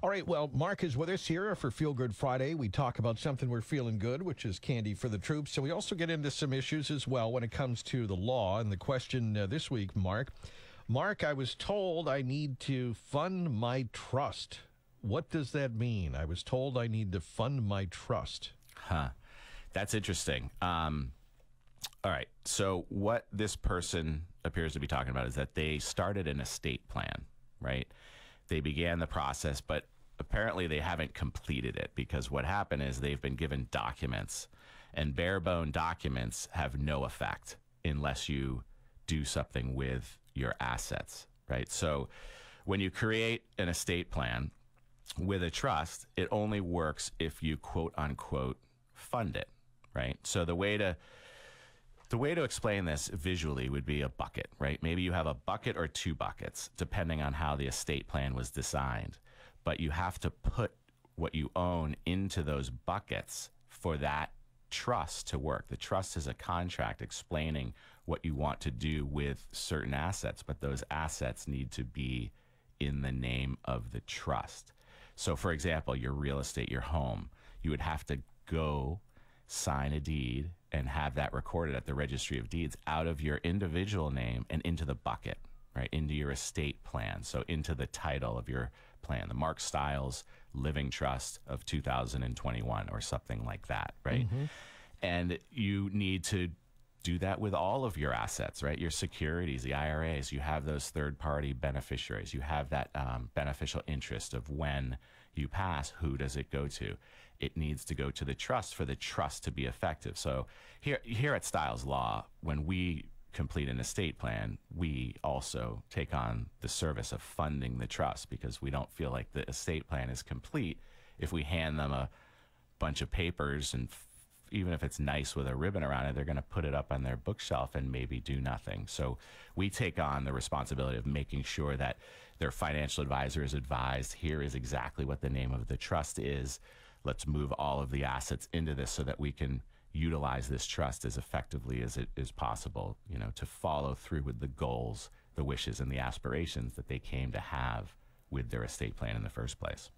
All right, well, Mark is with us here for Feel Good Friday. We talk about something we're feeling good, which is candy for the troops. So we also get into some issues as well when it comes to the law. And the question uh, this week, Mark, Mark, I was told I need to fund my trust. What does that mean? I was told I need to fund my trust. Huh. That's interesting. Um, all right. So, what this person appears to be talking about is that they started an estate plan, right? They began the process, but apparently they haven't completed it because what happened is they've been given documents, and bare bone documents have no effect unless you do something with your assets, right? So, when you create an estate plan with a trust, it only works if you quote unquote fund it, right? So, the way to the way to explain this visually would be a bucket, right? Maybe you have a bucket or two buckets, depending on how the estate plan was designed. But you have to put what you own into those buckets for that trust to work. The trust is a contract explaining what you want to do with certain assets, but those assets need to be in the name of the trust. So, for example, your real estate, your home, you would have to go sign a deed and have that recorded at the registry of deeds out of your individual name and into the bucket, right? Into your estate plan. So into the title of your plan, the Mark Stiles Living Trust of 2021 or something like that, right? Mm-hmm. And you need to do that with all of your assets, right? Your securities, the IRAs, you have those third party beneficiaries, you have that um, beneficial interest of when you pass, who does it go to? It needs to go to the trust for the trust to be effective. So here, here at Stiles Law, when we complete an estate plan, we also take on the service of funding the trust because we don't feel like the estate plan is complete if we hand them a bunch of papers and even if it's nice with a ribbon around it, they're going to put it up on their bookshelf and maybe do nothing. So we take on the responsibility of making sure that their financial advisor is advised here is exactly what the name of the trust is. Let's move all of the assets into this so that we can utilize this trust as effectively as it is possible, you know, to follow through with the goals, the wishes, and the aspirations that they came to have with their estate plan in the first place.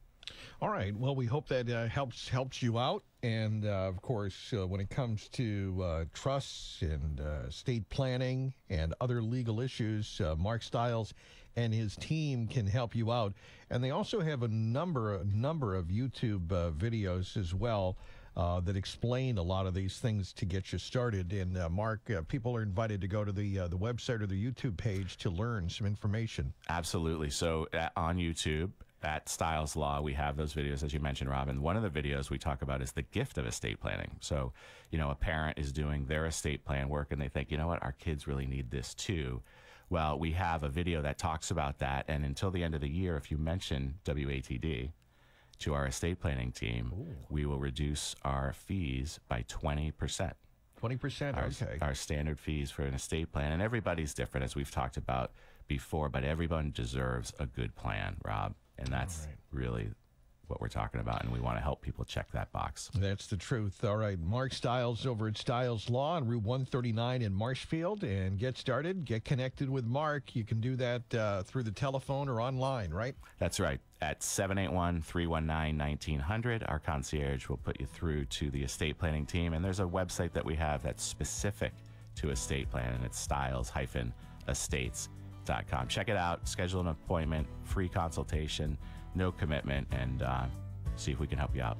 All right. Well, we hope that uh, helps helps you out. And uh, of course, uh, when it comes to uh, trusts and uh, state planning and other legal issues, uh, Mark Stiles and his team can help you out. And they also have a number a number of YouTube videos as well. Uh, that explain a lot of these things to get you started. And uh, Mark, uh, people are invited to go to the the website or the YouTube page to learn some information. Absolutely. So on YouTube, at Stiles Law, we have those videos, as you mentioned, Robin. One of the videos we talk about is the gift of estate planning. So, you know, a parent is doing their estate plan work and they think, you know what, our kids really need this too. Well, we have a video that talks about that. And until the end of the year, if you mention WATD to our estate planning team, Ooh. we will reduce our fees by 20%. 20%? Our, okay. Our standard fees for an estate plan. And everybody's different, as we've talked about before, but everyone deserves a good plan, Rob. And that's right. really what we're talking about, and we want to help people check that box. That's the truth. All right, Mark Stiles over at Stiles Law on Route 139 in Marshfield, and get started, get connected with Mark. You can do that uh, through the telephone or online, right? That's right. At 781 319 1900, our concierge will put you through to the estate planning team, and there's a website that we have that's specific to estate plan, and it's Check it out, schedule an appointment, free consultation, no commitment, and uh, see if we can help you out.